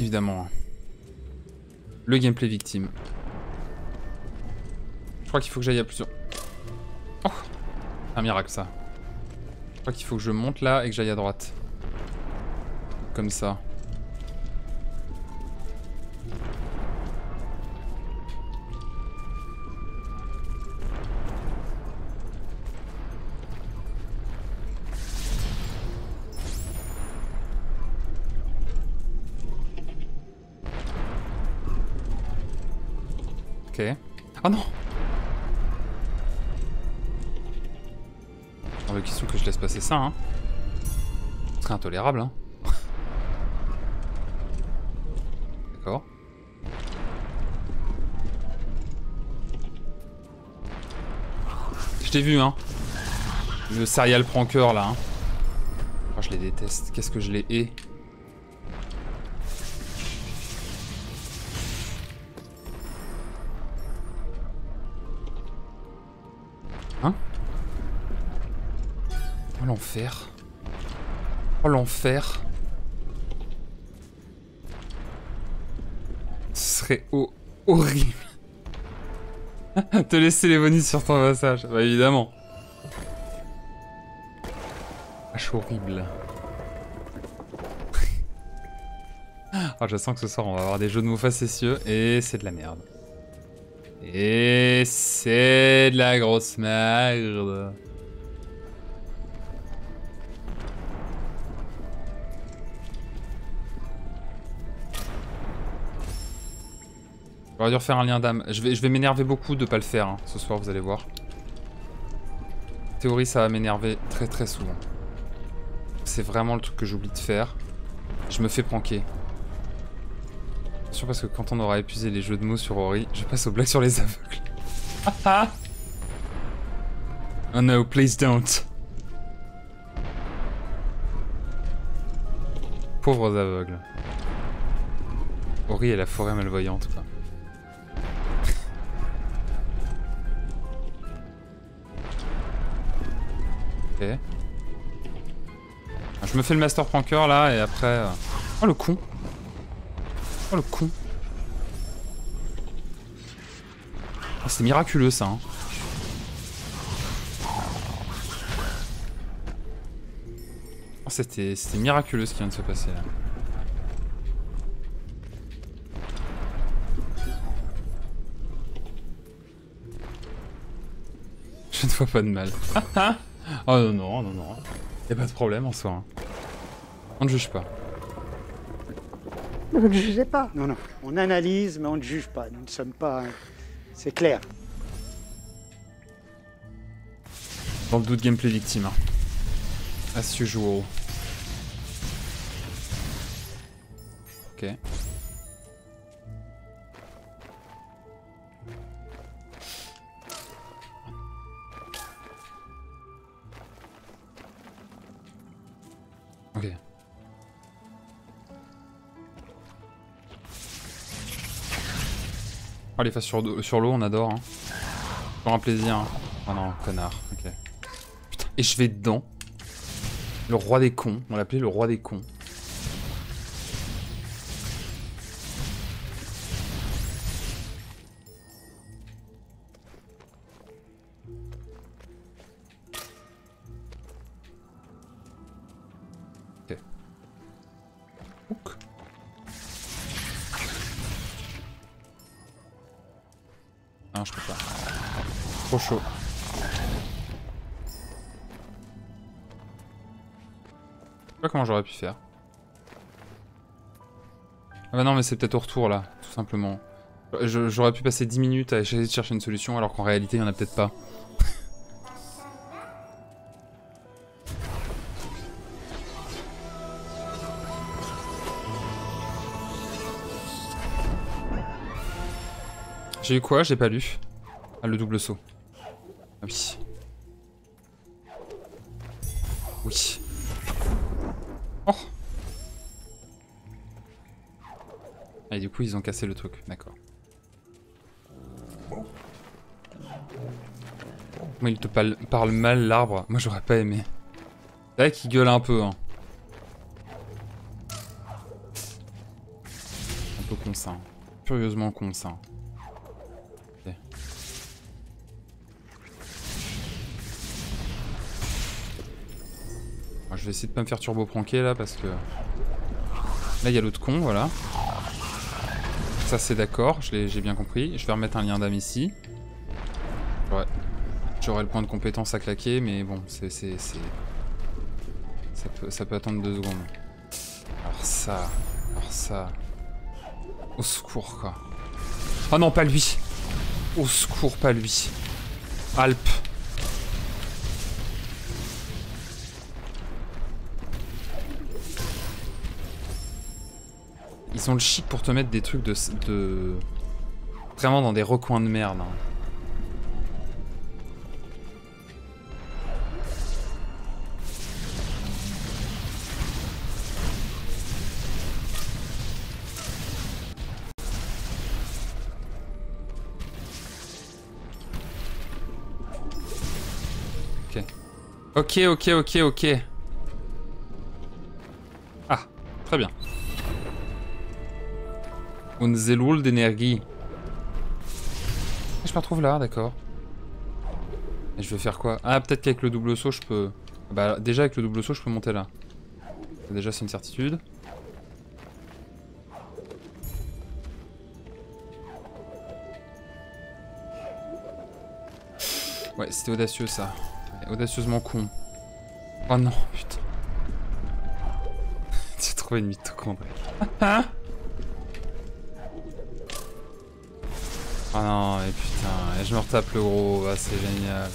Évidemment. Le gameplay victime. Je crois qu'il faut que j'aille à plusieurs... Oh Un miracle ça. Je crois qu'il faut que je monte là et que j'aille à droite. Comme ça. Ça, hein. Ce serait intolérable, hein. D'accord. Je t'ai vu, hein. Le serial pranker, là, hein. Oh, je les déteste. Qu'est-ce que je les hais. L'enfer. Oh l'enfer. Ce serait ho- horrible. Te laisser les bonus sur ton passage. Bah évidemment. Vache horrible. Ah, je sens que ce soir on va avoir des jeux de mots facétieux et c'est de la merde. Et c'est de la grosse merde. J'aurais dû refaire un lien d'âme. Je vais, je vais m'énerver beaucoup de pas le faire hein, ce soir, vous allez voir. Théorie, ça va m'énerver très très souvent. C'est vraiment le truc que j'oublie de faire. Je me fais pranker. Sûr parce que quand on aura épuisé les jeux de mots sur Ori, je passe aux blagues sur les aveugles. oh no, please don't. Pauvres aveugles. Ori et la forêt malvoyante, quoi. Ok. Ah, Je me fais le master pranker là et après... euh, Oh le con Oh le con Ah, C'était miraculeux ça hein. Oh, C'était c'était miraculeux ce qui vient de se passer là. Je ne vois pas de mal. Oh non, non, non, non. Y'a pas de problème en soi. hein. On ne juge pas. Ne me jugez pas. Non, non. On analyse, mais on ne juge pas. Nous ne sommes pas. hein, C'est clair. Dans le doute gameplay victime. hein. As usual. Ok. Ok. Oh les sur, l'eau on adore hein. Un plaisir. hein. Oh non, connard, ok. Putain, et je vais dedans. Le roi des cons, on l'appelait le roi des cons. Sais pas comment j'aurais pu faire. Ah bah non mais c'est peut-être au retour là, tout simplement. J'aurais pu passer 10 minutes à essayer de chercher une solution alors qu'en réalité il y en a peut-être pas. J'ai eu quoi? J'ai pas lu. Ah le double saut. Ah oui. Oui. Et du coup, ils ont cassé le truc, d'accord. Moi, il te parle, mal, l'arbre. Moi, j'aurais pas aimé. C'est vrai qu'il gueule un peu, hein. Plutôt con ça. hein. Curieusement con ça. Moi, je vais essayer de pas me faire turbo pranker là parce que... Là il y a l'autre con, voilà. Ça c'est d'accord, j'ai bien compris. Je vais remettre un lien d'âme ici. Ouais. J'aurai le point de compétence à claquer, mais bon, c'est- Ça peut, ça peut attendre deux secondes. Alors ça... Alors ça... Au secours, quoi. Oh non, pas lui Au secours, pas lui. Alp. Ils ont le chic pour te mettre des trucs de... de... Vraiment dans des recoins de merde. hein. Ok, ok, ok, ok. Ah, très bien. Un Zelul d'énergie. Je me retrouve là, d'accord. Et je vais faire quoi? Ah, peut-être qu'avec le double saut, je peux... Bah, déjà, avec le double saut, je peux monter là. Déjà, c'est une certitude. Ouais, c'était audacieux, ça. Audacieusement con. Oh non, putain. J'ai trouvé une mitochondrie. Oh non, mais putain, et je me retape le gros, ah, c'est génial.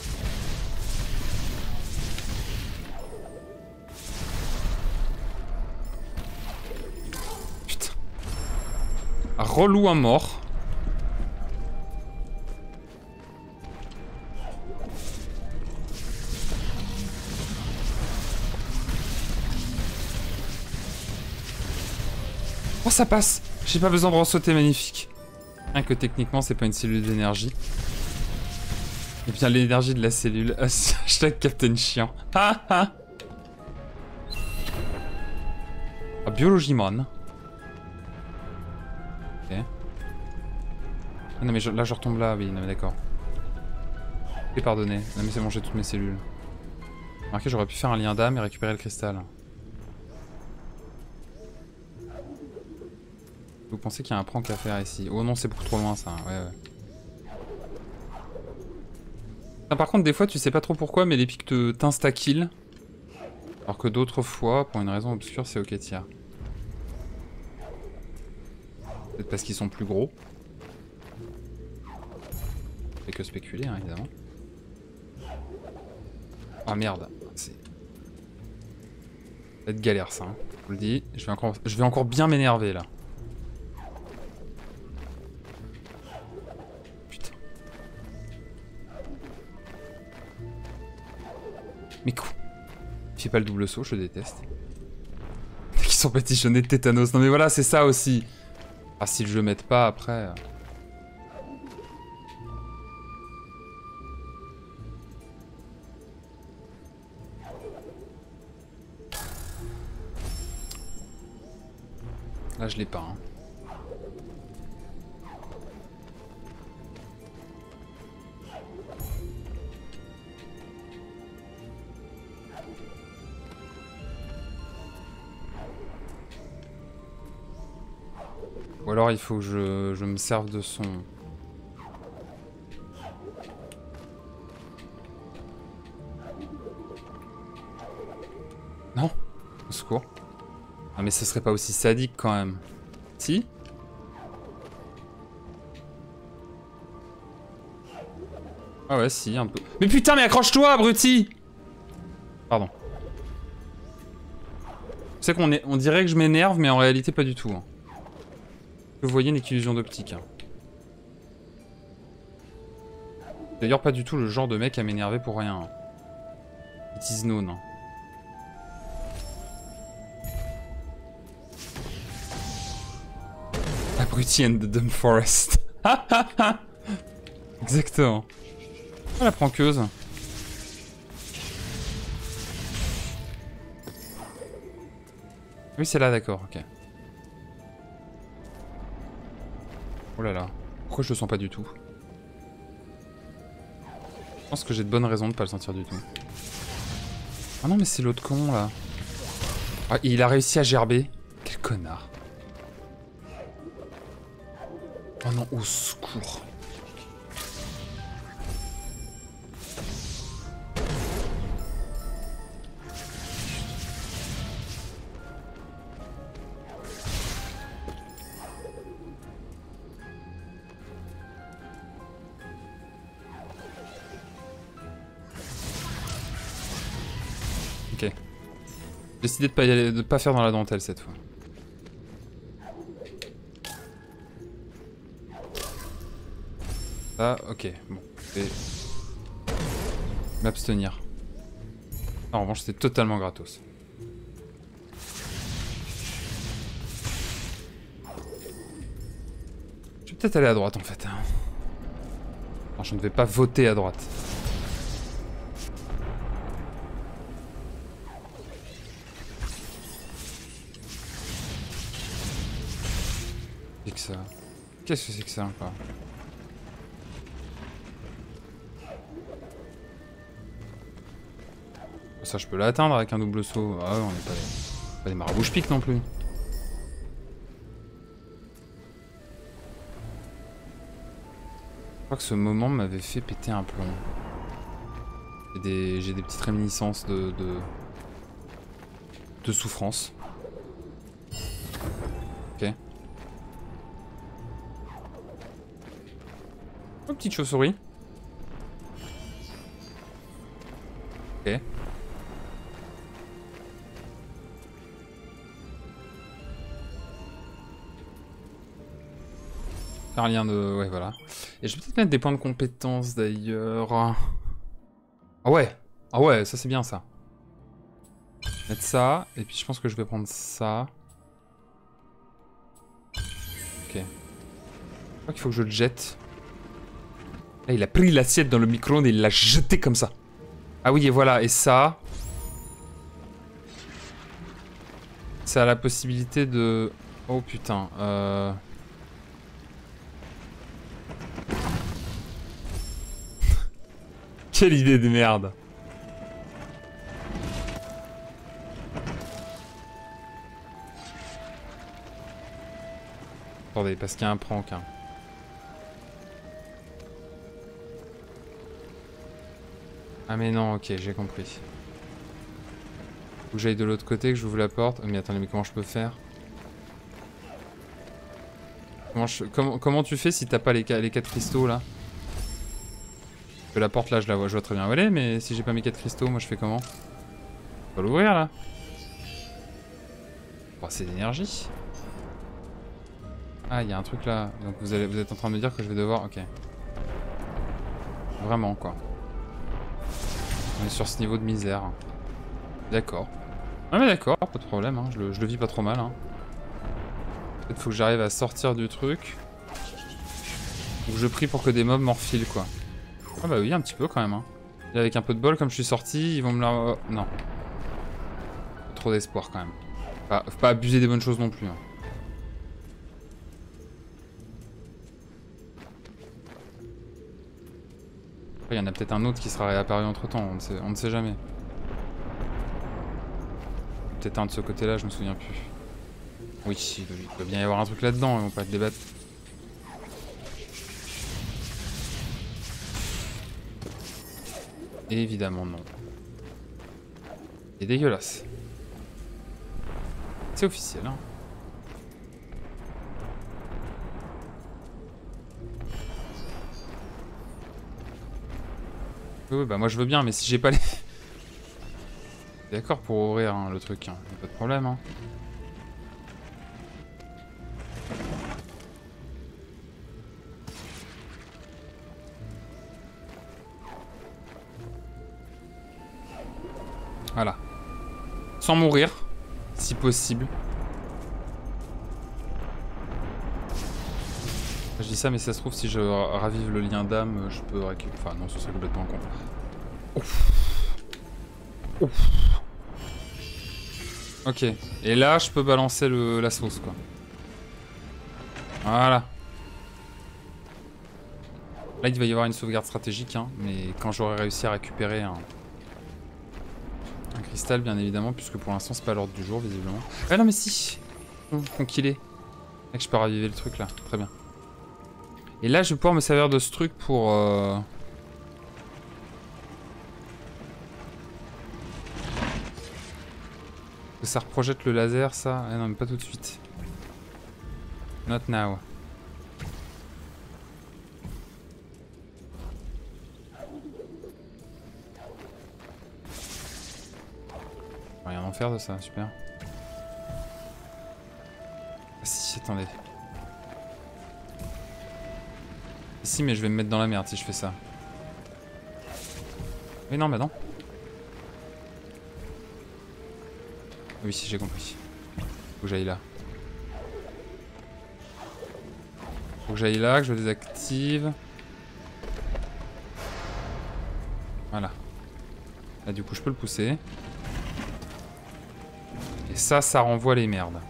Putain. Ah, relou à mort. Oh, ça passe J'ai pas besoin de ressauter, magnifique. Que techniquement, c'est pas une cellule d'énergie. Et bien, l'énergie de la cellule. Hashtag Captain Chien. Ah Biologimon. Ok. Ah non, mais là, je retombe là, oui, non, mais d'accord. Et pardonné. Non, mais c'est bon, j'ai toutes mes cellules. Remarquez, j'aurais pu faire un lien d'âme et récupérer le cristal. Vous pensez qu'il y a un prank à faire ici Oh non, c'est beaucoup trop loin ça. Ouais, ouais. Ah, par contre, des fois, tu sais pas trop pourquoi, mais les pics t'insta-kill. Alors que d'autres fois, pour une raison obscure, c'est ok tiers. Peut-être parce qu'ils sont plus gros. Fait que spéculer, hein, évidemment. Ah merde, c'est... Ça va être galère ça, hein. je vous le dis. Je vais encore bien m'énerver là. Mais quoi Fais pas le double saut, je déteste. Qui sont pétichonnés de tétanos. Non mais voilà, c'est ça aussi. Ah si le jeu m'aide pas après... euh. Là je l'ai pas. Hein. Alors il faut que je, je me serve de son... Non Au secours. Ah mais ce serait pas aussi sadique quand même. Si Ah ouais si, un peu. Mais putain mais accroche-toi abruti Pardon. Sais qu'on est... on dirait que je m'énerve mais en réalité pas du tout. hein. Vous voyez une illusion d'optique. hein. D'ailleurs pas du tout le genre de mec à m'énerver pour rien. hein. It is known. hein. Abruti and the Dumb Forest. Exactement. Oh, la pranqueuse. Oui, c'est là, d'accord, ok. Là là. Pourquoi je le sens pas du tout Je pense que j'ai de bonnes raisons de pas le sentir du tout. Ah non mais c'est l'autre con là. Ah, il a réussi à gerber. Quel connard. Oh non, au secours. Décidé de pas, pas faire dans la dentelle cette fois. Ah, ok, bon. Je vais m'abstenir. En revanche, c'était totalement gratos. Je vais peut-être aller à droite en fait. hein. Non, je ne vais pas voter à droite. Qu'est-ce que c'est que ça Ça, je peux l'atteindre avec un double saut. Ah ouais, on n'est pas, des- pas des marabouches piques non plus. Je crois que ce moment m'avait fait péter un plomb. J'ai des, petites réminiscences de, de souffrance. Petite chauve-souris. Ok. De... Ouais, voilà. Et je vais peut-être mettre des points de compétence, d'ailleurs. Ah ouais Ah ouais, ça c'est bien, ça. Mettre ça, et puis je pense que je vais prendre ça. Ok. Je crois qu'il faut que je le jette. Il a pris l'assiette dans le micro-ondes et il l'a jeté comme ça. Ah oui, et voilà, et ça... Ça a la possibilité de... Oh putain, euh... Quelle idée de merde Attendez, parce qu'il y a un prank. Hein. Ah mais non, ok, j'ai compris. Faut que j'aille de l'autre côté, que j'ouvre la porte. Oh, mais attendez, mais comment je peux faire? Comment, comment, comment tu fais si t'as pas les, les 4 cristaux là? Que la porte là, je la vois, je vois très bien où elle est, mais si j'ai pas mes 4 cristaux, moi je fais comment? Je dois l'ouvrir là Pas assez d'énergie. Ah, il y a un truc là. Donc vous, allez, vous êtes en train de me dire que je vais devoir... Ok. Vraiment quoi. On est sur ce niveau de misère. D'accord. Ah mais d'accord, pas de problème, hein. je, le, vis pas trop mal. Hein. Peut-être faut que j'arrive à sortir du truc. Ou je prie pour que des mobs m'enfilent quoi. Ah bah oui, un petit peu quand même. Hein. Et avec un peu de bol, comme je suis sorti, ils vont me la... non. Trop d'espoir quand même. Pas- faut pas abuser des bonnes choses non plus. hein. Il y en a peut-être un autre qui sera réapparu entre temps, on ne sait, jamais. Peut-être un de ce côté-là, je me souviens plus. Oui, il doit bien y avoir un truc là-dedans, ils vont pas te débattre. Évidemment non. C'est dégueulasse. C'est officiel, hein. Oui, bah moi je veux bien, mais si j'ai pas les... D'accord pour ouvrir hein, le truc, hein. pas de problème. Hein. Voilà. Sans mourir, si possible. Je dis ça, mais ça se trouve, si je ravive le lien d'âme, je peux récupérer. Enfin, non, ce serait complètement con. Ouf. Ouf. Ok. Et là, je peux balancer le, la sauce, quoi. Voilà. Là, il va y avoir une sauvegarde stratégique, hein, mais quand j'aurai réussi à récupérer un... un cristal, bien évidemment, puisque pour l'instant, c'est pas l'ordre du jour, visiblement. Ah non, mais si Con qu'il est. Mec, je peux raviver le truc, là. Très bien. Et là, je vais pouvoir me servir de ce truc pour... Euh... Ça reprojette le laser, ça Ah non, mais pas tout de suite. Not now. Rien en faire de ça, super. Ah si, attendez. Si, mais je vais me mettre dans la merde si je fais ça. Mais non, bah non. Oui, si, j'ai compris. Faut que j'aille là. Faut que j'aille là, que je désactive. Voilà. Là, du coup, je peux le pousser. Et ça, ça renvoie les merdes.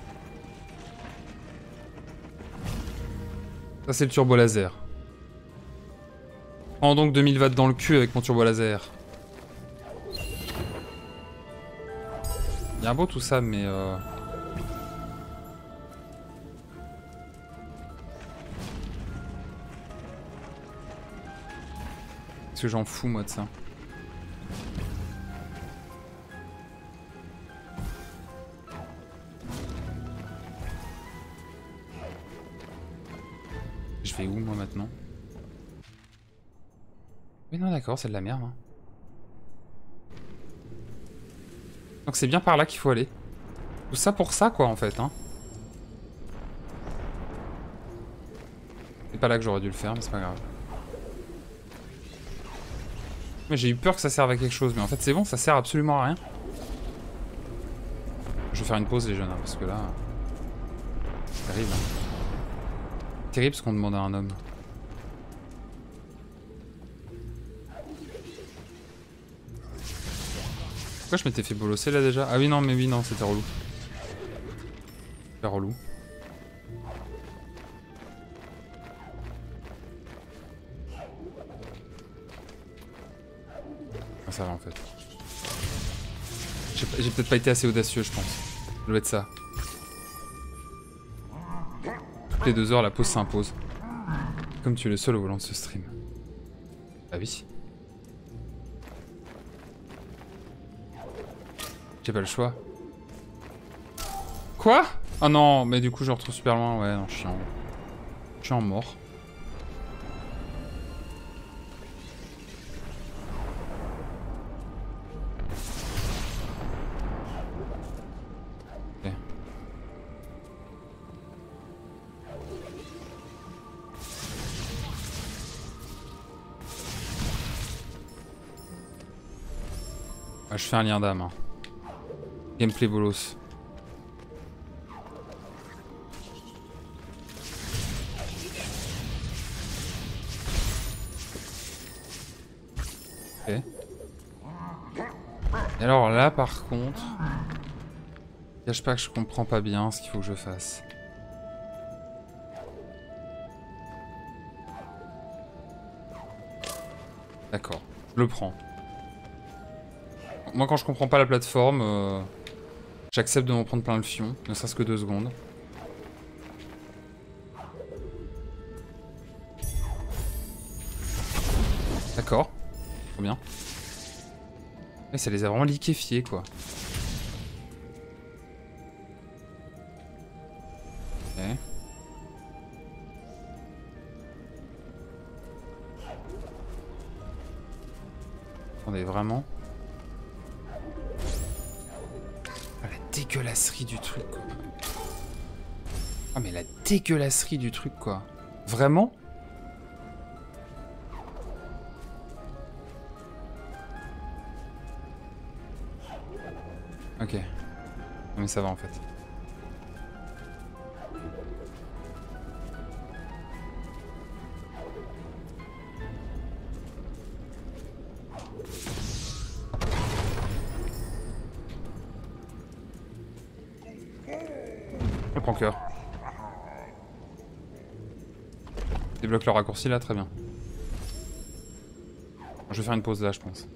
Ça, c'est le turbo laser. Prends donc 2000 watts dans le cul avec mon turbo laser. Bien beau tout ça, mais... Euh... Est-ce que j'en fous moi de ça Je vais où moi maintenant? Non d'accord, c'est de la merde. Hein. Donc c'est bien par là qu'il faut aller. Tout ça pour ça quoi en fait. Hein. C'est pas là que j'aurais dû le faire mais c'est pas grave. Mais j'ai eu peur que ça serve à quelque chose mais en fait c'est bon ça sert absolument à rien. Je vais faire une pause les jeunes hein, parce que là... C'est terrible. Hein. Terrible ce qu'on demande à un homme. Je m'étais fait bolosser là déjà Ah oui non mais oui non c'était relou. C'était relou. Ah ça va en fait. J'ai peut-être pas été assez audacieux je pense. Ça doit être ça. Toutes les deux heures la pause s'impose. Comme tu es le seul au volant de ce stream. Ah oui. J'ai pas le choix. Quoi? Ah non, mais du coup je retrouve super loin. Ouais, non, je suis en... Mort. Ah, je fais un lien d'âme. Gameplay bolos. Et alors là par contre... Cache pas que je comprends pas bien ce qu'il faut que je fasse. D'accord, je le prends. Moi quand je comprends pas la plateforme... Euh... J'accepte de m'en prendre plein le fion, ne serait-ce que deux secondes. D'accord. Trop bien. Mais ça les a vraiment liquéfiés, quoi. Ok. Attendez, vraiment dégueulasserie du truc, quoi. Ah, mais la dégueulasserie du truc, quoi. Vraiment? Ok. Mais ça va, en fait. Raccourci là, très bien. Je vais faire une pause là, je pense.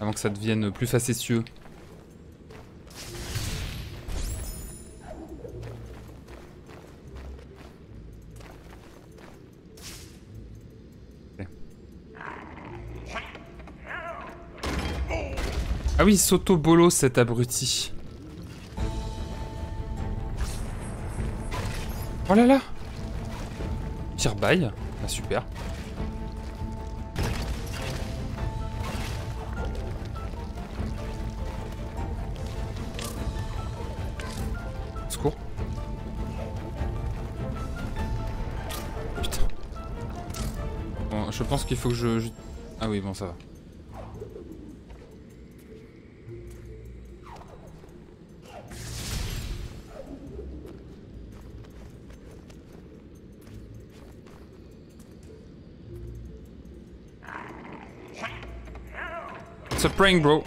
Avant que ça devienne plus facétieux. Ah oui, Soto-Bolo cet abruti. Oh là là Tire bail. Ah super. Secours. Putain. Bon, je pense qu'il faut que je... je- Ah oui, bon, ça va. It's a prank, bro.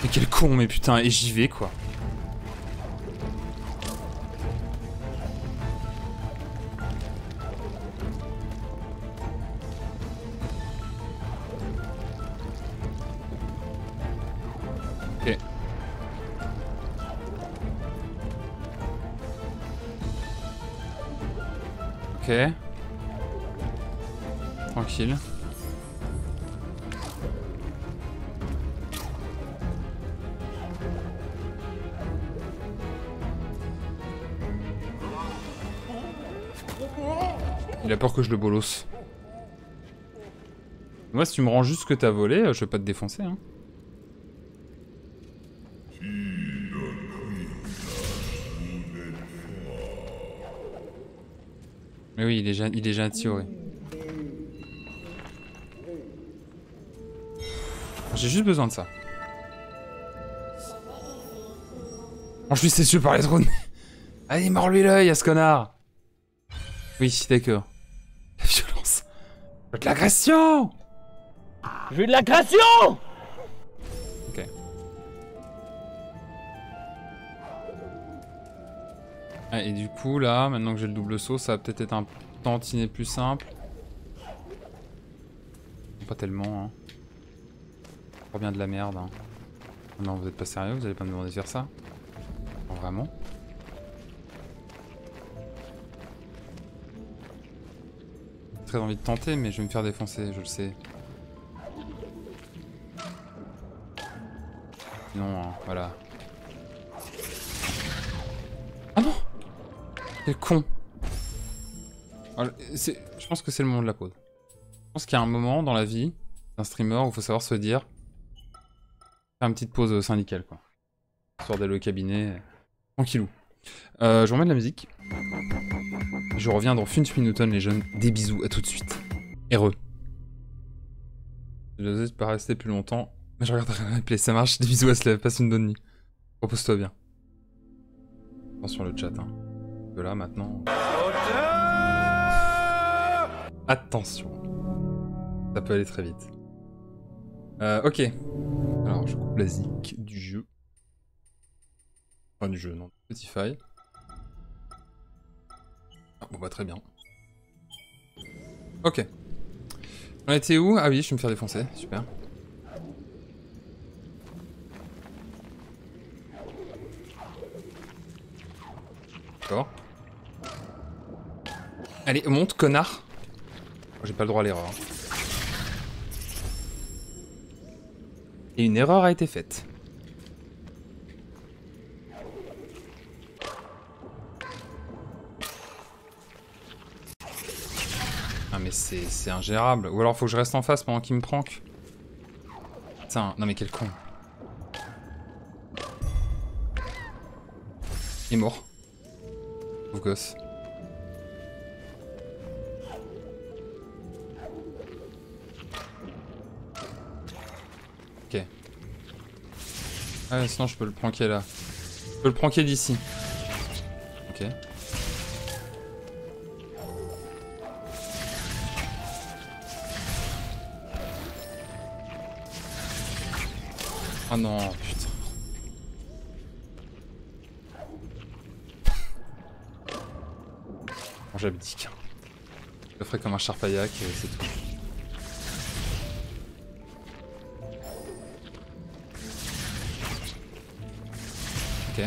Mais quel con, mais putain, et j'y vais quoi. Je le bolosse. Moi, si tu me rends juste ce que t'as volé, euh, je vais pas te défoncer. Hein. Mais oui, il est, il est. J'ai juste besoin de ça. Mange-lui ses yeux par les trônes. Allez, mords-lui l'œil à ce connard. Oui, d'accord. L'agression Je veux de l'agression Ok. Ah, et du coup, là, maintenant que j'ai le double saut, ça va peut-être être un tantinet plus simple. Pas tellement, hein. Pas bien de la merde, hein. Non, vous êtes pas sérieux Vous allez pas me demander de faire ça Vraiment Très envie de tenter, mais je vais me faire défoncer, je le sais. Non, hein, voilà. Ah non Quel con c'est- Je pense que c'est le moment de la pause. Je pense qu'il y a un moment dans la vie d'un streamer où il faut savoir se dire faire une petite pause syndicale, quoi. Histoire d'aller au cabinet, euh, tranquillou. Euh, je remets de la musique. Je reviens dans Funch Minuton, les jeunes. Des bisous, à tout de suite. Heureux. Je vais pas rester plus longtemps. Mais je regarderai un replay, ça marche. Des bisous à se lève, passe une bonne nuit. Repose-toi bien. Attention le chat, hein. De là maintenant. Attention. Ça peut aller très vite. Euh, ok. Alors, je coupe la zik du jeu. Enfin, du jeu, non. Spotify. Ah, bon, bah, très bien. Ok. On était où? Ah oui, je vais me faire défoncer. Super. D'accord. Allez, monte, connard. Oh, J'ai pas le droit à l'erreur. Et une erreur a été faite. Mais c'est ingérable. Ou alors faut que je reste en face pendant qu'il me prank. Putain, non mais quel con. Il est mort. Pauvre gosse. Ok. Ah sinon je peux le pranker là. Je peux le pranker d'ici. Ok. Ah non, putain. Bon, j'abdique. Je le ferai comme un charpaillac et c'est tout. Ok.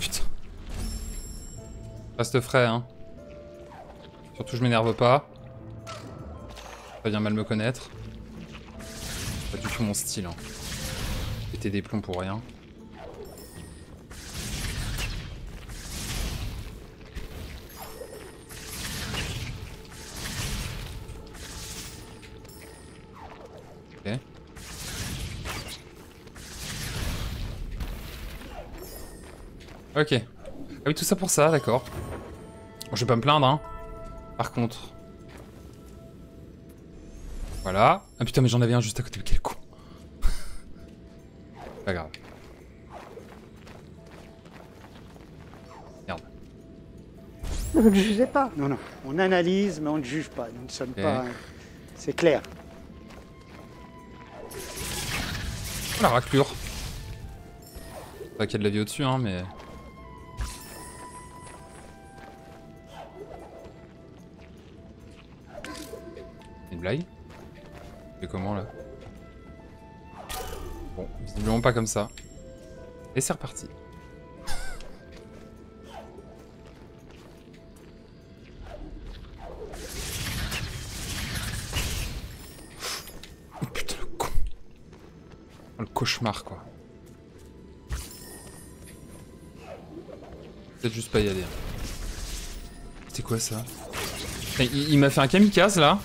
Putain. Reste frais, hein. Surtout, je m'énerve pas. Ça bien mal me connaître. Mon style. Hein. Péter des plombs pour rien. Ok. Ok. Ah oui, tout ça pour ça, d'accord. Bon, je vais pas me plaindre, hein. Par contre. Voilà. Ah putain, mais j'en avais un juste à côté, quel con. Vous ne jugez pas. Non, non. On analyse, mais on ne juge pas. Nous ne sommes pas. un- C'est clair. Oh, la raclure. Pas qu'il y a de la vie au-dessus, hein, mais... Une blague? C'est comment, là? Bon, visiblement pas comme ça. Et c'est reparti. Cauchemar, quoi. Peut-être juste pas y aller. hein. C'était quoi ça? Il m'a fait un kamikaze là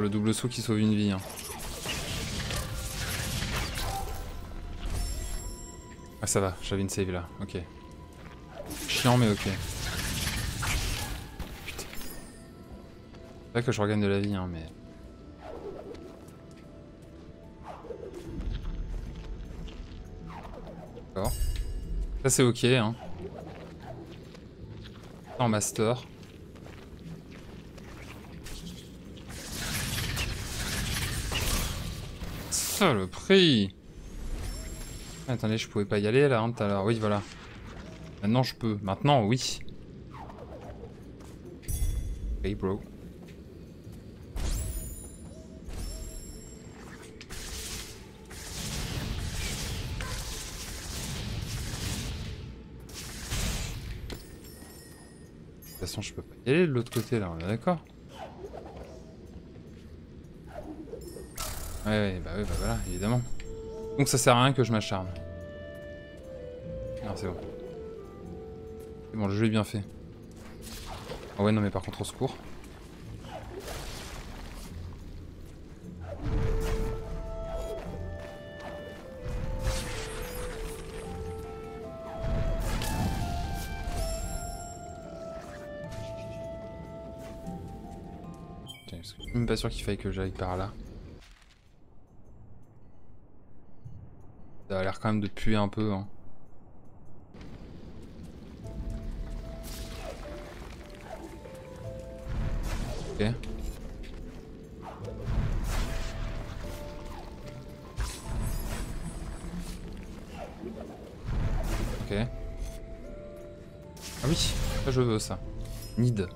le double saut qui sauve une vie. hein. Ah ça va, j'avais une save là, ok. Chiant mais ok. Putain. C'est vrai que je regagne de la vie hein, mais... D'accord. Ça c'est ok hein. En master. Le prix Attendez, je pouvais pas y aller là hein, tout à l'heure. Oui, voilà. Maintenant je peux. Maintenant, oui. Hey bro. De toute façon, je peux pas y aller de l'autre côté là, on est d'accord Ouais, ouais, bah ouais, bah voilà, évidemment. Donc ça sert à rien que je m'acharne. Non, c'est bon. C'est bon, le jeu est bien fait. Ah ouais, non, mais par contre, au secours. Je suis même pas sûr qu'il faille que j'aille par là. Ça a l'air quand même de puer un peu. Hein. Ok. Ok. Ah oui, je veux ça. Need.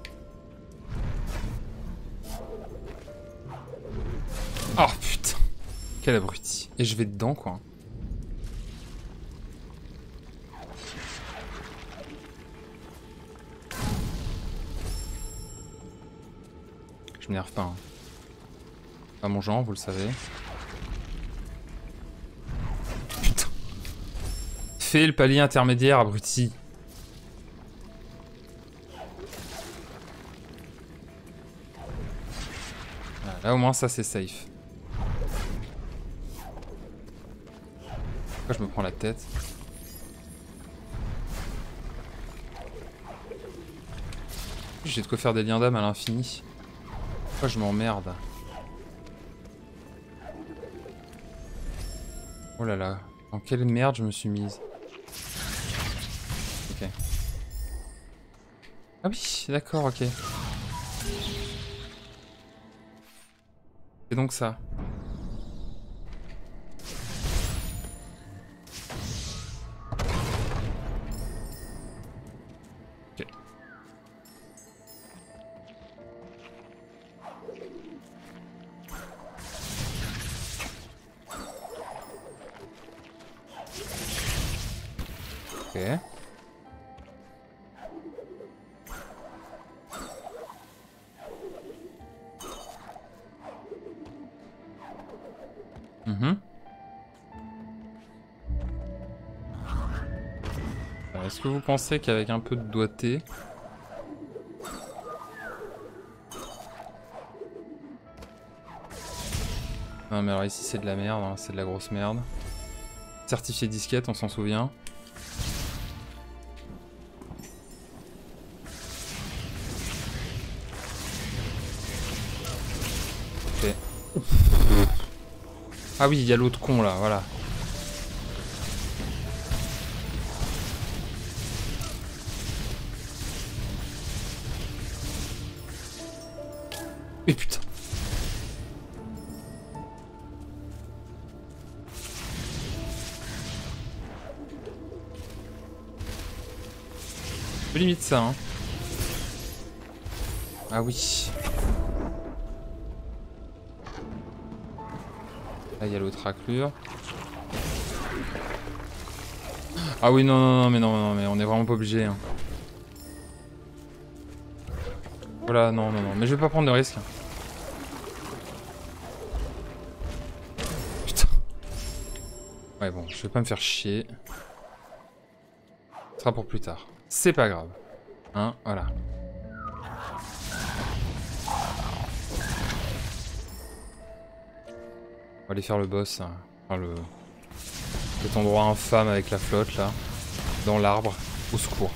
Oh putain. Quel abruti. Et je vais dedans quoi. Je m'énerve pas. Hein. Pas mon genre, vous le savez. Putain. Fais le palier intermédiaire, abruti. Là au moins ça c'est safe. Pourquoi je me prends la tête? J'ai de quoi faire des liens d'âme à l'infini. Je m'emmerde Oh là là, dans quelle merde je me suis mise Ok. Ah oui, d'accord, ok. C'est donc ça. Pensez qu'avec un peu de doigté... Non mais alors ici c'est de la merde, hein, c'est de la grosse merde. Certifié disquette, on s'en souvient. Ah oui, il y a l'autre con là, voilà. Mais putain. limite ça, hein. Ah oui. Là, il y a l'autre raclure. Ah oui, non, non, non, mais non, non, mais on est vraiment pas obligé. Hein. Voilà, non, non, non, mais je vais pas prendre de risque. Je vais pas me faire chier. Ce sera pour plus tard. C'est pas grave. Hein, voilà. On va aller faire le boss. hein. Enfin, le... Cet endroit infâme avec la flotte, là. Dans l'arbre. Au secours.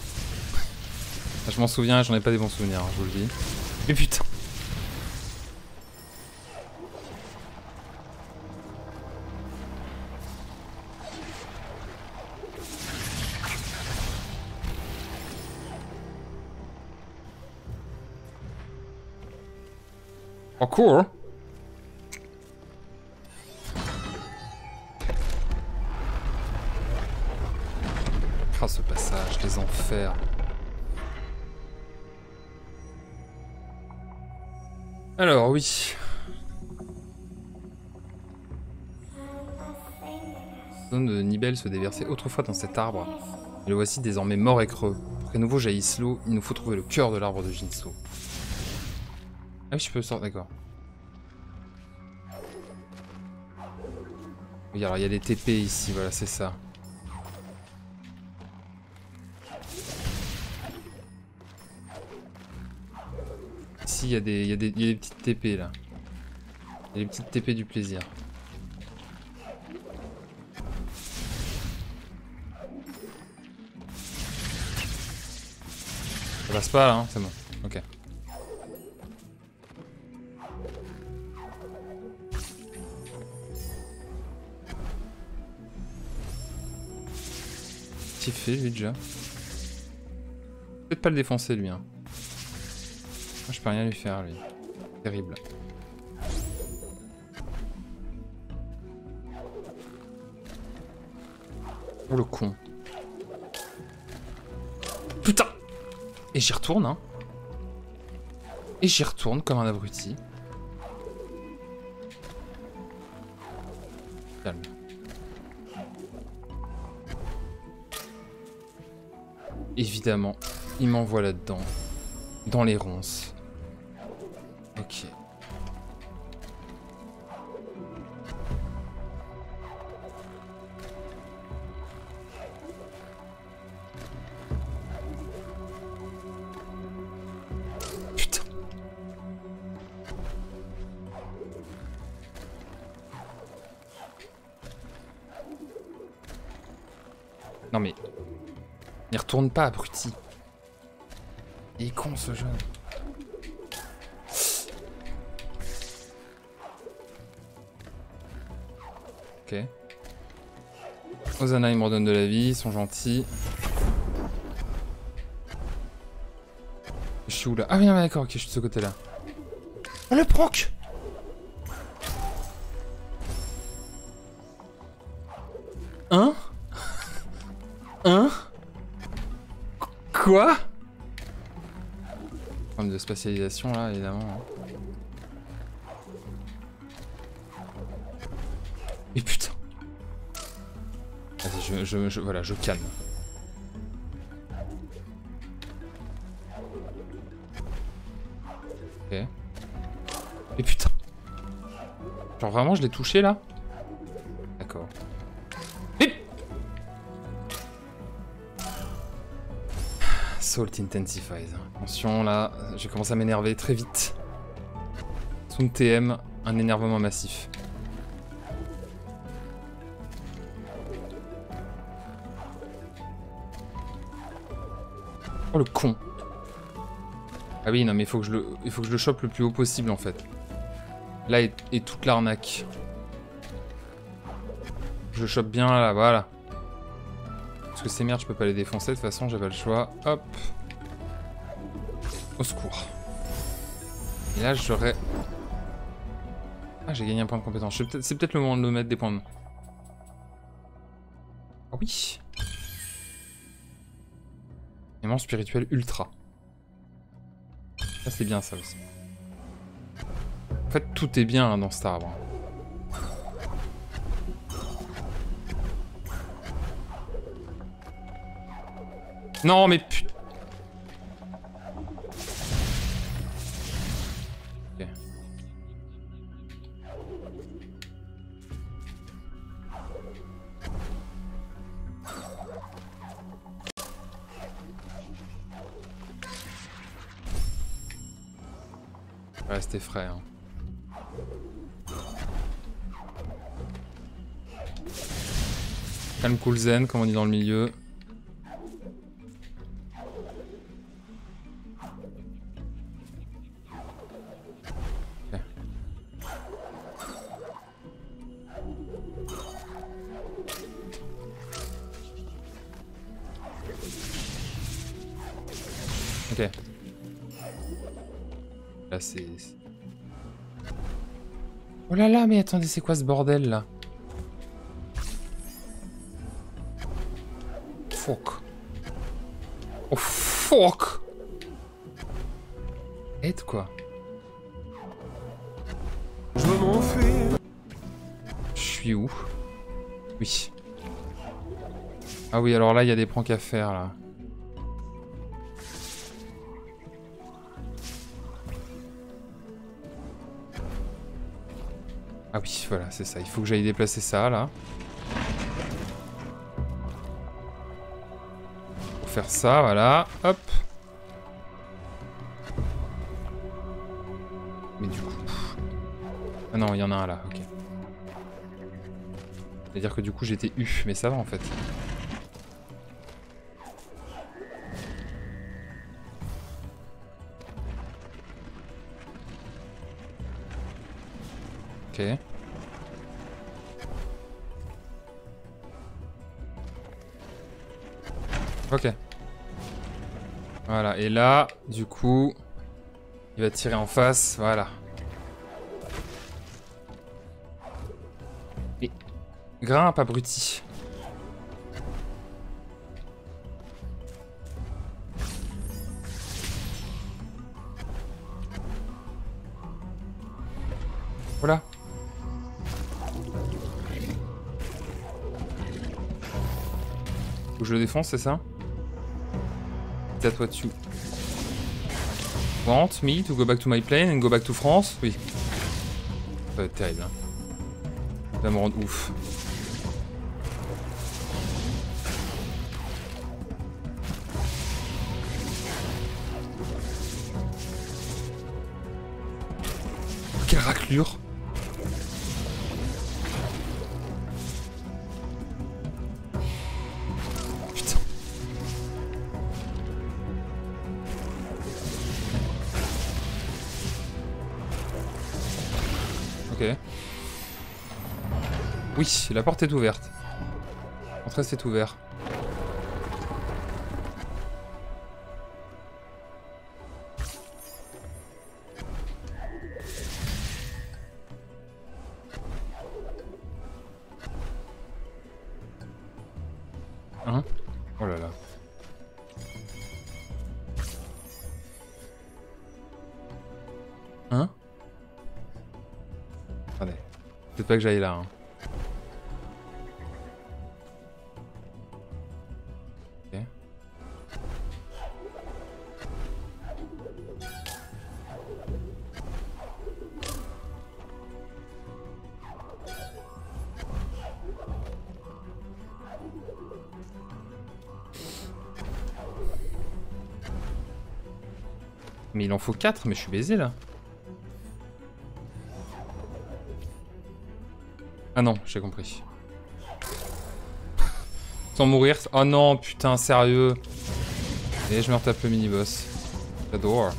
Je m'en souviens, j'en ai pas des bons souvenirs, hein, je vous le dis. Mais putain cool Ah ce passage, les enfers. Alors oui. La zone de Nibel se déversait autrefois dans cet arbre. Et le voici désormais mort et creux. Pour nouveau jaillisse l'eau, il nous faut trouver le cœur de l'arbre de Jinso. Ah oui, je peux sortir, d'accord. Il y a des TP ici, voilà, c'est ça. Ici, il y, a des- y, des- il y a des petites TP là. Il y a des petites TP du plaisir. Ça passe pas là, hein c'est bon. Fait lui déjà Peut-être pas le défoncer lui hein. Je peux rien lui faire lui. Terrible. Oh le con. Putain Et j'y retourne hein. Et j'y retourne comme un abruti. Évidemment, il m'envoie là-dedans. Dans les ronces. pas, abruti. Il est con, ce jeu. Ok. Ozana, ils me redonnent de la vie, ils sont gentils. Je suis où là? Ah oui, d'accord, ok, je suis de ce côté-là. Oh, le proc Quoi Problème de spatialisation là, évidemment. hein. Mais putain Vas-y, je, je, voilà, je calme. Ok. Mais putain Genre vraiment, je l'ai touché là? Salt intensifies. Attention là, j'ai commencé à m'énerver très vite. Soon TM, un énervement massif. Oh le con Ah oui non mais il faut que je le, il faut que je le chope le plus haut possible en fait. Là est, toute l'arnaque. Je chope bien là, voilà. Parce que ces merdes je peux pas les défoncer de toute façon, j'ai pas le choix. Hop. Au secours. Et là j'aurais... Ah j'ai gagné un point de compétence. C'est peut-être le moment de me mettre des points de... Ah oui Aimant spirituel ultra. Ça c'est bien ça aussi. En fait tout est bien hein, dans cet arbre. Non mais putain. Ok. Restez frais. Hein. Calme cool zen, comme on dit dans le milieu. Ok. Là c'est... Oh là là, mais attendez, c'est quoi ce bordel là? Fuck. Oh fuck Aide quoi Je veux m'enfuir. Je suis où? Oui. Ah oui, alors là, il y a des pranks à faire là. Voilà, c'est ça. Il faut que j'aille déplacer ça là. Pour faire ça, voilà. Hop. Mais du coup... Ah non, il y en a un là, ok. C'est-à-dire que du coup j'étais U, mais ça va en fait. Ok. Voilà, et là, du coup, il va tirer en face, voilà. Et grimpe, abruti. Voilà. Je le défonce, c'est ça? À toi dessus. Want me to go back to my plane and go back to France? Oui. Ça va être terrible. Hein. Ça va me rendre ouf. Quelle La porte est ouverte. Entrée, c'est ouvert. Hein? Oh là là. Hein? Attendez. Peut-être pas que j'aille là. Hein. Faut 4, mais je suis baisé là. Ah non, j'ai compris. Sans mourir. Oh non, putain, sérieux. Et je me retape le mini-boss. J'adore.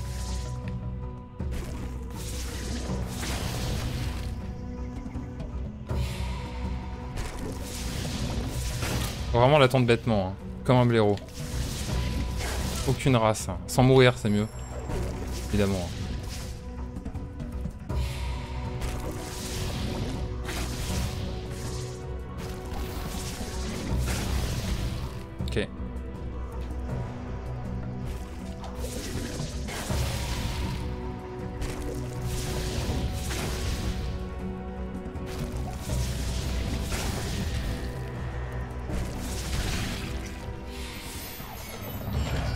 Vraiment l'attendre bêtement, hein. comme un blaireau. Aucune race. hein. Sans mourir, c'est mieux. Évidemment. Ok.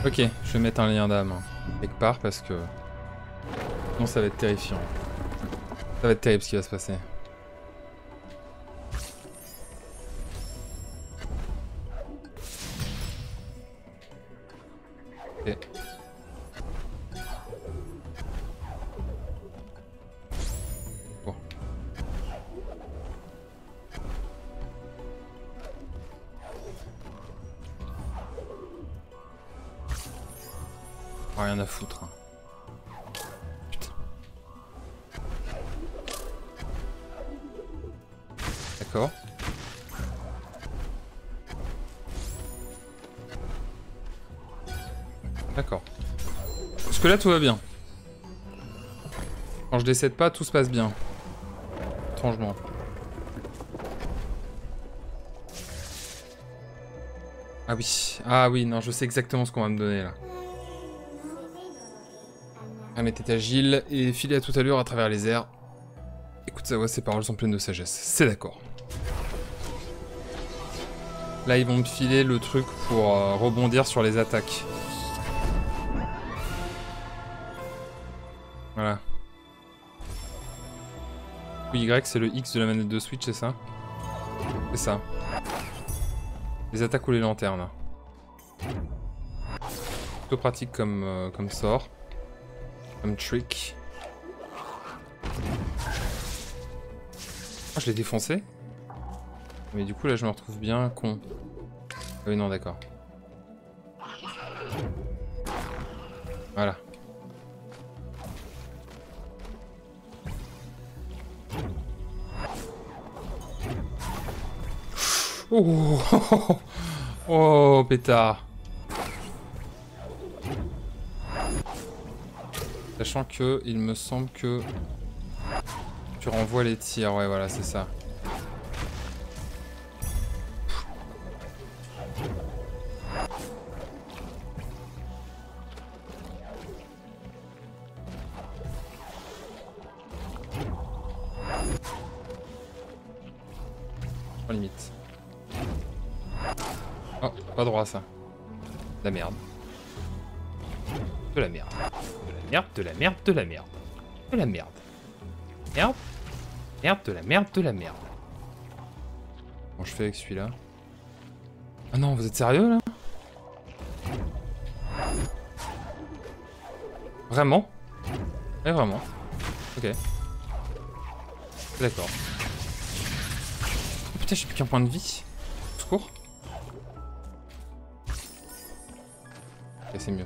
Ok, je vais mettre un lien d'âme quelque part parce que sinon ça va être terrifiant. Ça va être terrible ce qui va se passer. Là tout va bien. Quand je décède pas, tout se passe bien. Étrangement. Ah oui. Ah oui, non, je sais exactement ce qu'on va me donner là. Ram était agile et filait à toute allure à travers les airs. Écoute sa voix, ses paroles sont pleines de sagesse. C'est d'accord. Là, ils vont me filer le truc pour euh, rebondir sur les attaques. C'est le X de la manette de Switch, c'est ça C'est ça. Les attaques ou les lanternes. Plutôt pratique comme, euh, comme sort. Comme trick. Ah, je l'ai défoncé Mais du coup, là, je me retrouve bien con. Ah oui, non, d'accord. Voilà. Oh, oh, pétard. Sachant que il me semble que tu renvoies les tirs, ouais voilà c'est ça. De la merde, de la merde. Merde. Merde. De la merde, de la merde. Comment je fais avec celui-là Ah non, vous êtes sérieux là? Vraiment? Ouais, vraiment. Ok. D'accord. Oh, putain, j'ai plus qu'un point de vie. Au Secours. Ok, c'est mieux.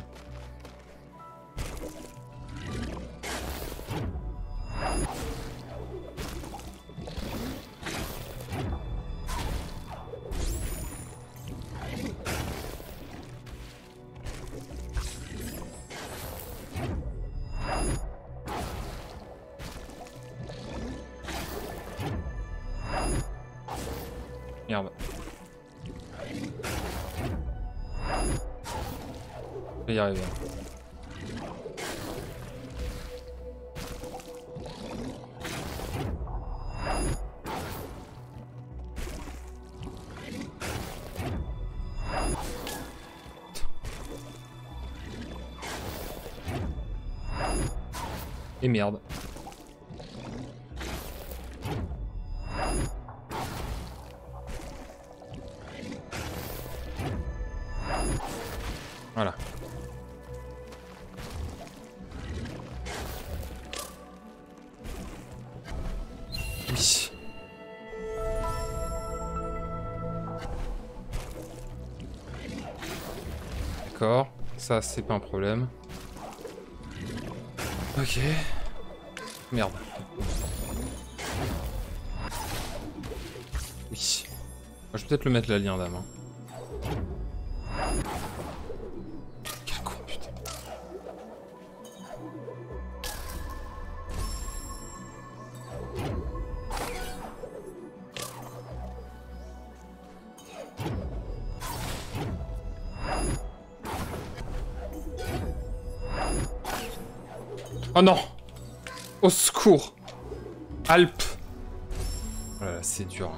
Merde. Voilà. Oui. D'accord. Ça, c'est pas un problème. Ok. Merde. Oui. Je vais peut-être le mettre la lien d'âme. hein. Quel con, putain. Oh non Au secours là, c'est dur.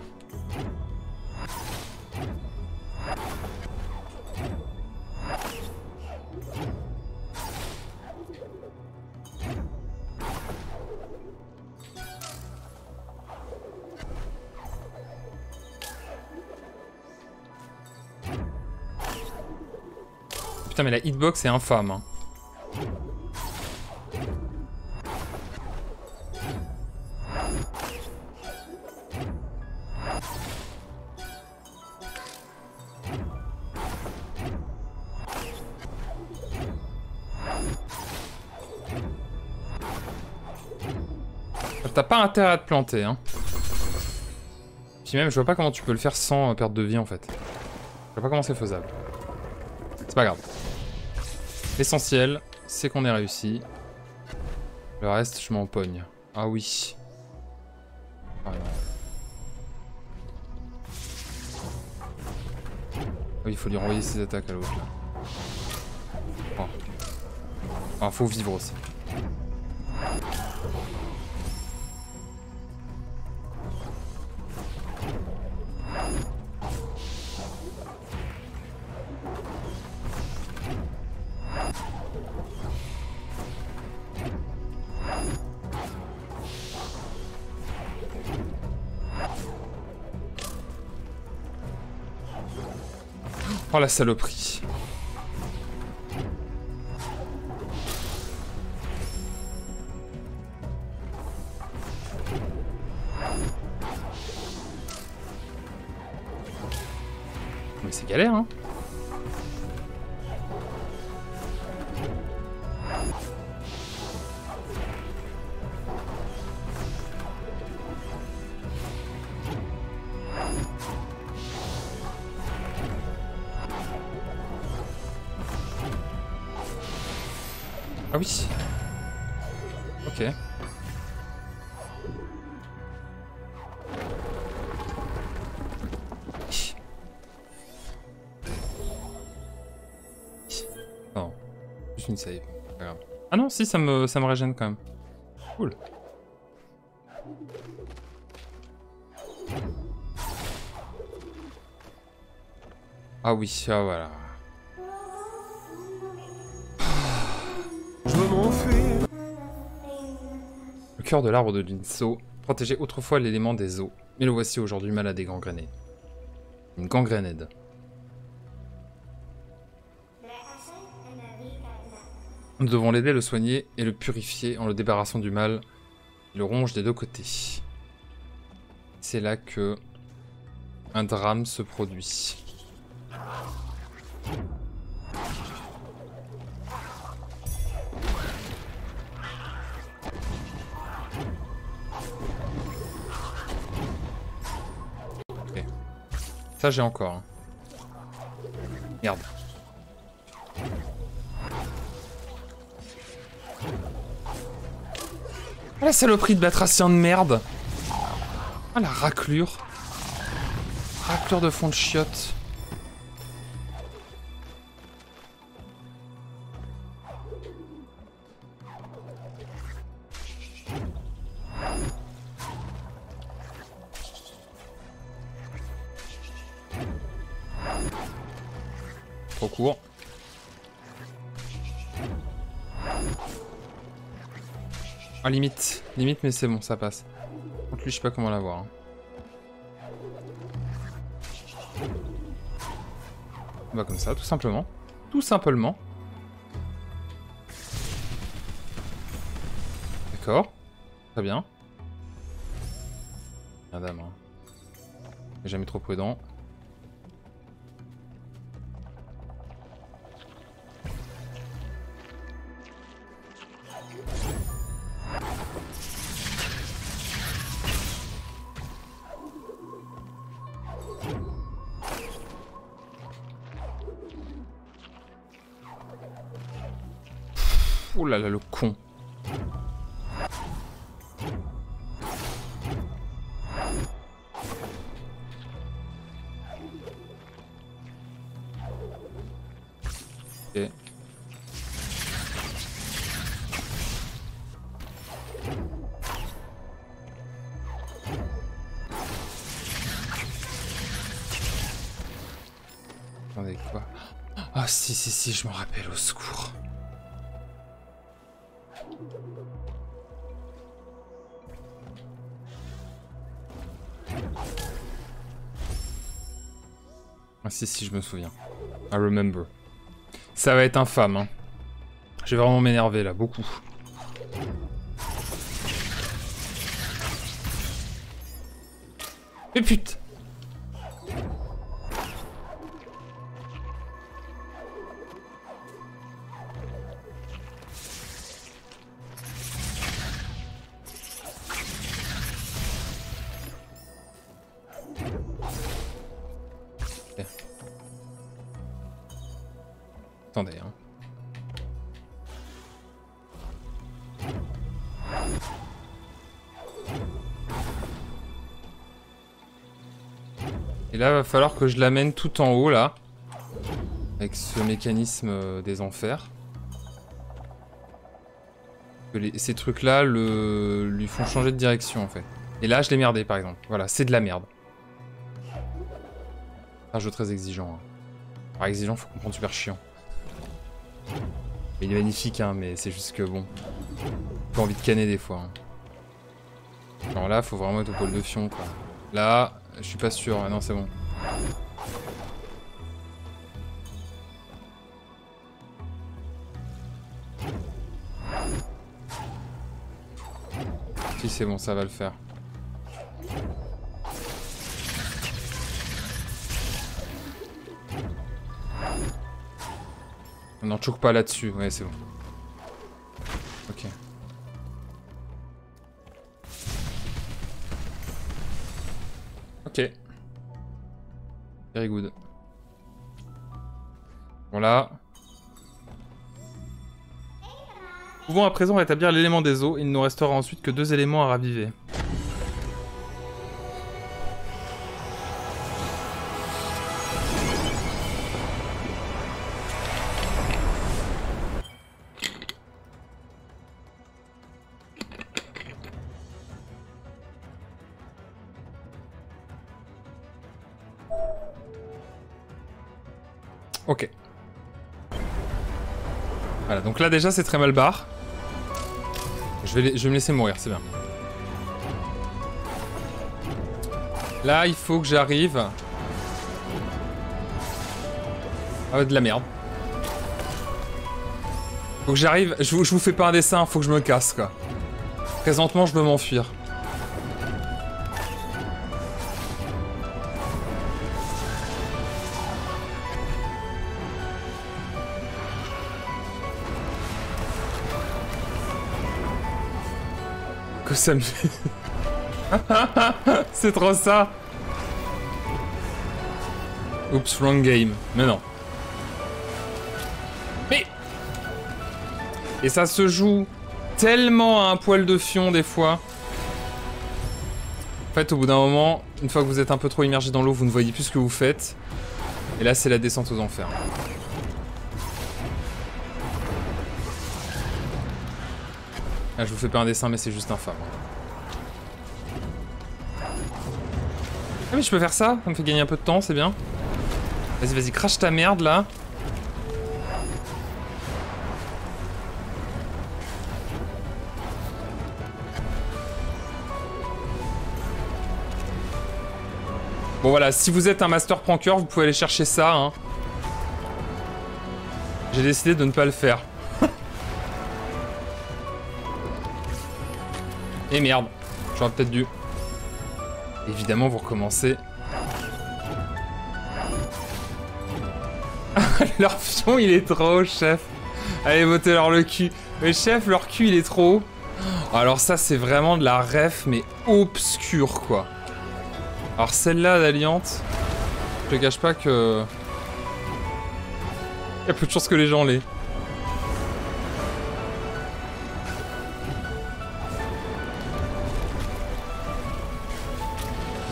Putain mais la hitbox est infâme. hein. Intérêt à te planter, hein. Puis même, je vois pas comment tu peux le faire sans euh, perte de vie, en fait. Je vois pas comment c'est faisable. C'est pas grave. L'essentiel, c'est qu'on ait réussi. Le reste, je m'en pogne. Ah oui. Ah. Ah oui, il faut lui renvoyer ses attaques à l'autre, là. Oh. Ah, faut vivre aussi. Oh la saloperie. Mais c'est galère, hein. Si, ça me, ça me régène quand même. Cool. Ah oui, ah voilà. Je m'enfuis. Le cœur de l'arbre de Linso protégeait autrefois l'élément des eaux, mais le voici aujourd'hui malade et gangréné. Une gangrénède. Nous devons l'aider, le soigner et le purifier en le débarrassant du mal qui le ronge des deux côtés. C'est là que un drame se produit. Ok. Ça j'ai encore. hein. Merde. Ah, la saloperie de batracien de merde Ah la raclure Racleur de fond de chiottes. Ah limite, limite mais c'est bon, ça passe. Contre lui je sais pas comment l'avoir. hein. Bah comme ça, tout simplement. Tout simplement. D'accord. Très bien. Madame. Hein. Jamais trop prudent. Je me rappelle, au secours. Ah si, si, je me souviens. I remember. Ça va être infâme, hein. Je vais vraiment m'énerver, là, beaucoup. Mais putain là, va falloir que je l'amène tout en haut, là. Avec ce mécanisme euh, des enfers. Ces trucs-là le... lui font changer de direction, en fait. Et là, je l'ai merdé, par exemple. Voilà, c'est de la merde. Un jeu très exigeant. hein. Par exigeant, faut comprendre super chiant. Il est magnifique, hein, mais c'est juste que bon. Pas envie de canner des fois. hein. Alors là, faut vraiment être au pôle de fion, quoi. Là, je suis pas sûr. Non, c'est bon. Si, c'est bon, ça va le faire. On n'en choque pas là-dessus, ouais c'est bon. Good. Pouvons à présent rétablir l'élément des eaux, il ne nous restera ensuite que deux éléments à raviver. Ok. Voilà, donc là déjà c'est très mal barre. Je vais, je vais me laisser mourir, c'est bien. Là, il faut que j'arrive. Ah, de la merde. Faut que j'arrive. Je, je vous fais pas un dessin, faut que je me casse quoi. Présentement, je veux m'enfuir. Ça me fait. C'est trop ça. Oups, wrong game. Mais non. Mais. Et ça se joue tellement à un poil de fion des fois. fait, au bout d'un moment, une fois que vous êtes un peu trop immergé dans l'eau, vous ne voyez plus ce que vous faites. Et là, c'est la descente aux enfers. Ah, je vous fais pas un dessin, mais c'est juste infâme. Ah mais je peux faire ça Ça me fait gagner un peu de temps, c'est bien. Vas-y, vas-y, crache ta merde, là. Bon voilà, si vous êtes un master pranker, vous pouvez aller chercher ça. Hein. J'ai décidé de ne pas le faire. Et merde, j'aurais peut-être dû. Évidemment, vous recommencez. leur pion, il est trop haut, chef. Allez, votez leur le cul. Mais chef, leur cul, il est trop haut. Alors ça, c'est vraiment de la ref, mais obscure, quoi. Alors celle-là d'Alliante, je te cache pas que... Il y a peu de chances que les gens l'aient.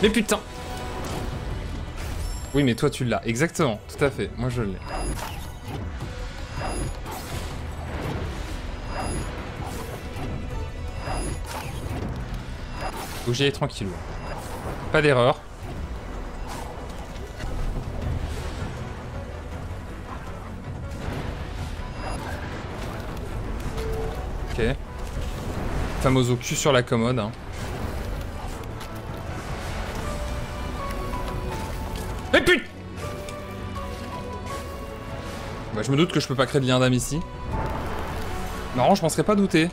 Mais putain Oui mais toi tu l'as, exactement, tout à fait, moi je l'ai. Faut que j'y aille. Pas d'erreur. Ok. Famoso cul sur la commode. Hein. Je me doute que je peux pas créer de lien d'âme ici. Non, je m'en serais pas douté.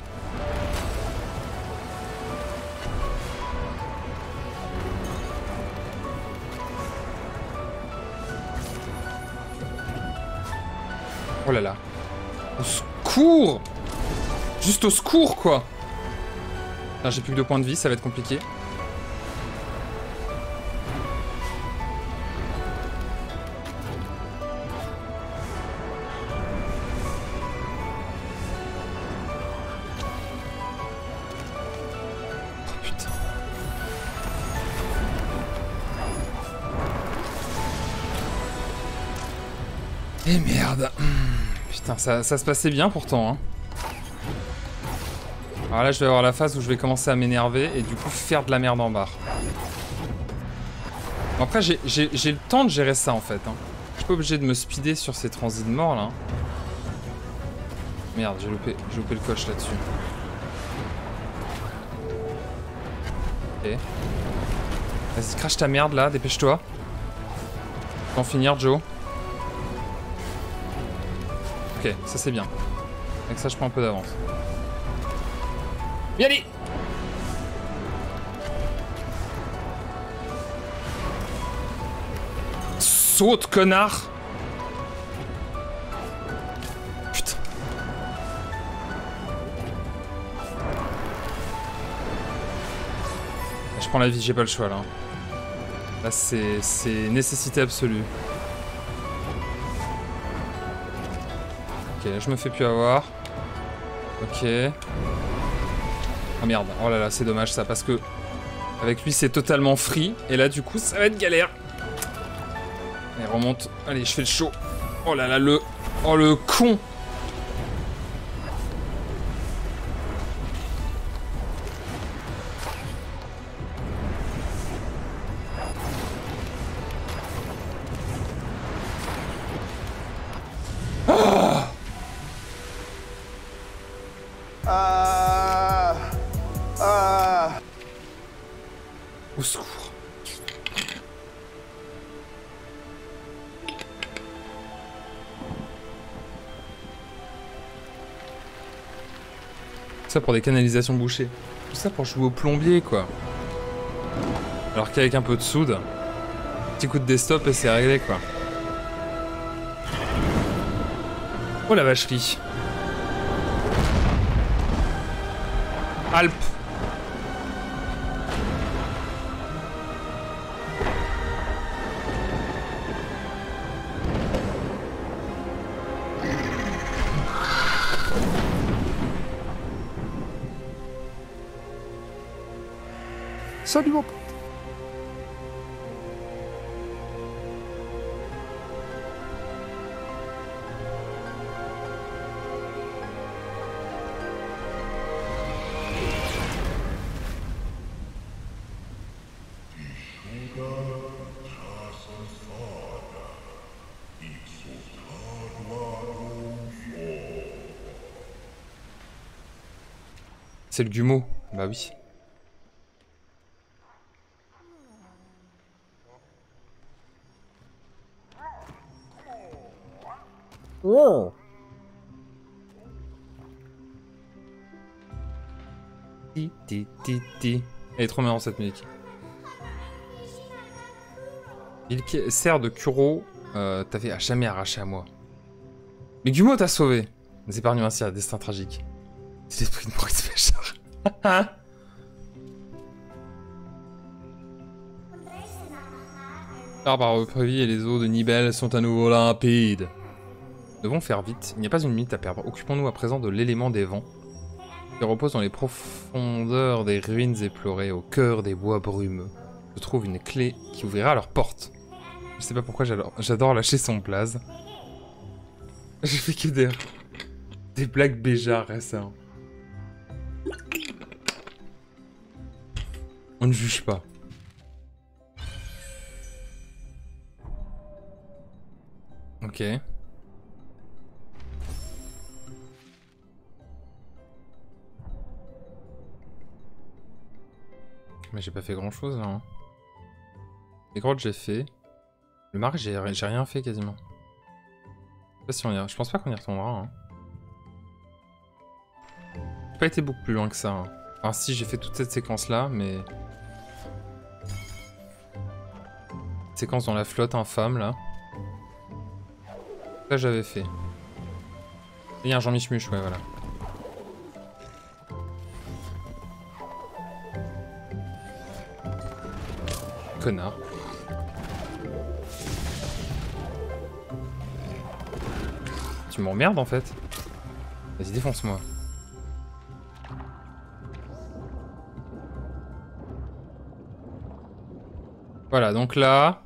Oh là là. Au secours Juste au secours, quoi J'ai plus que deux points de vie, ça va être compliqué. Ça, se passait bien pourtant. Hein. Alors là, je vais avoir la phase où je vais commencer à m'énerver et du coup faire de la merde en barre. Après, j'ai le temps de gérer ça en fait. Hein. Je suis pas obligé de me speeder sur ces transits de mort là. Merde, j'ai loupé, loupé le coche là-dessus. Ok. Vas-y, crache ta merde là, dépêche-toi. en finir, Joe. Ça c'est bien. Avec ça, je prends un peu d'avance. Viens allez Saute, connard Putain. Je prends la vie, j'ai pas le choix là. Là, c'est nécessité absolue. Je me fais plus avoir. Ok. Oh merde, oh là là, c'est dommage ça, parce que avec lui c'est totalement free, et là du coup ça va être galère. Allez, remonte, allez, je fais le show. Oh là là, le... Oh le con pour des canalisations bouchées. Tout ça pour jouer au plombier, quoi. Alors qu'avec un peu de soude, petit coup de desktop et c'est réglé, quoi. Oh la vacherie. Alpes. Absolument pas. C'est le Gumo, bah oui. Oh Ti ti ti ti. Elle est trop marrante cette musique. Il sert de Kuro, euh, t'avais à jamais arraché à moi. Mais Gumo t'a sauvé. Nous épargnons ainsi un destin tragique. Tu t'es pris une prise Féchard. L'arbre a repris et les eaux de Nibel sont à nouveau limpides. Devons faire vite, il n'y a pas une minute à perdre. Occupons-nous à présent de l'élément des vents qui repose dans les profondeurs des ruines éplorées, au cœur des bois brumeux. Je trouve une clé qui ouvrira leur porte. Je sais pas pourquoi j'adore, j'adore lâcher son blaze. J'ai fait que des, des blagues béjards récemment. On ne juge pas. Ok. Mais j'ai pas fait grand chose là. hein. Les grottes j'ai fait. Le marais j'ai rien fait quasiment. Je, sais pas si on y a- je pense pas qu'on y retournera. Hein. J'ai pas été beaucoup plus loin que ça. hein. Enfin si j'ai fait toute cette séquence là mais... Séquence dans la flotte infâme là. Ça j'avais fait. Il y a un Jean Michmuche, ouais voilà. Tu m'emmerdes en fait. Vas-y défonce-moi. Voilà, donc là...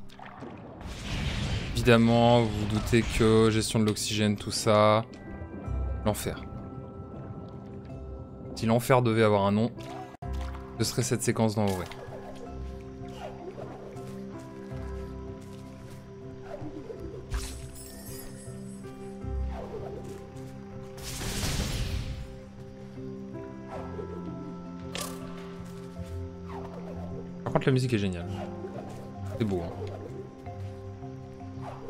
Évidemment, vous doutez que gestion de l'oxygène, tout ça... L'enfer. Si l'enfer devait avoir un nom, ce serait cette séquence dans la musique est géniale. C'est beau, hein.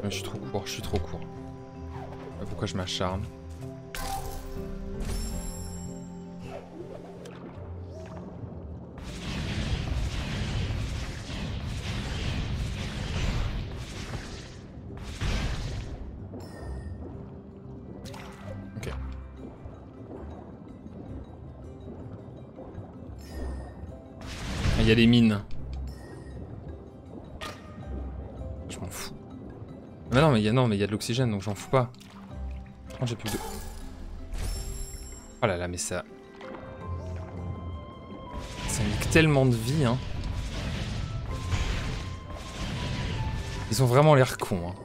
Je suis trop court, je suis trop court. Pourquoi je m'acharne? Non, mais il y a de l'oxygène, donc j'en fous pas. Contre, j'ai plus de. Oh là là, mais ça. Ça nique tellement de vie, hein. Ils ont vraiment l'air cons, hein.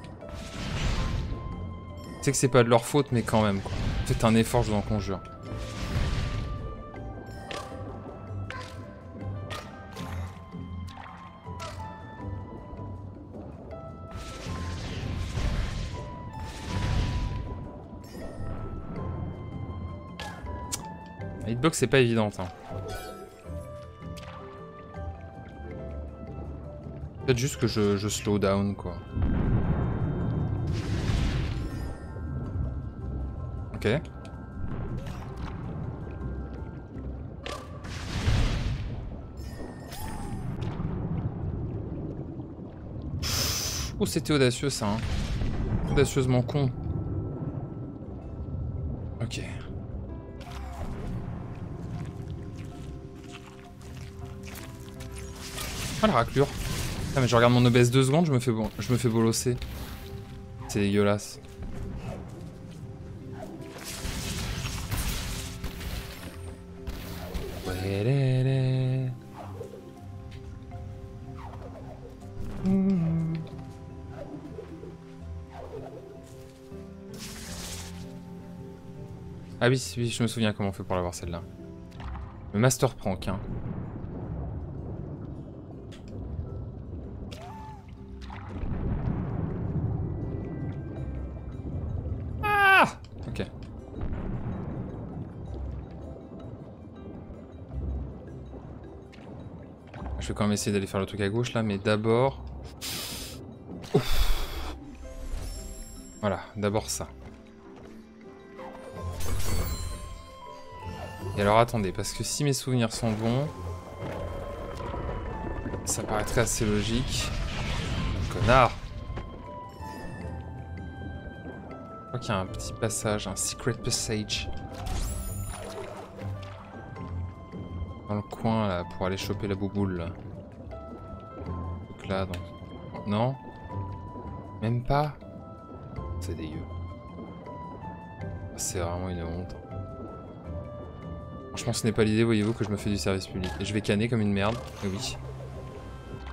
Sais que c'est pas de leur faute, mais quand même, quoi. Un effort, je vous en conjure. Hitbox c'est pas évidente. Hein. Peut-être juste que je, je slow down quoi. Ok. Oh c'était audacieux ça. Hein. Audacieusement con. Ok. Ah la raclure. Ah mais je regarde mon OBS deux secondes, je me fais je me fais bolosser. C'est dégueulasse. Ah oui, oui, je me souviens comment on fait pour l'avoir celle-là. Le Master Prank, hein. Vais quand même essayer d'aller faire le truc à gauche là, mais d'abord... Voilà, d'abord ça. Et alors attendez, parce que si mes souvenirs sont bons... Ça paraîtrait assez logique. Connard Je crois qu'il y a un petit passage, un secret passage. Pour aller choper la bouboule. Donc là, donc... Non Même pas C'est dégueu. C'est vraiment une honte. Franchement, ce n'est pas l'idée, voyez-vous, que je me fais du service public. Et je vais canner comme une merde. Et oui.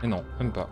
Et non, même pas.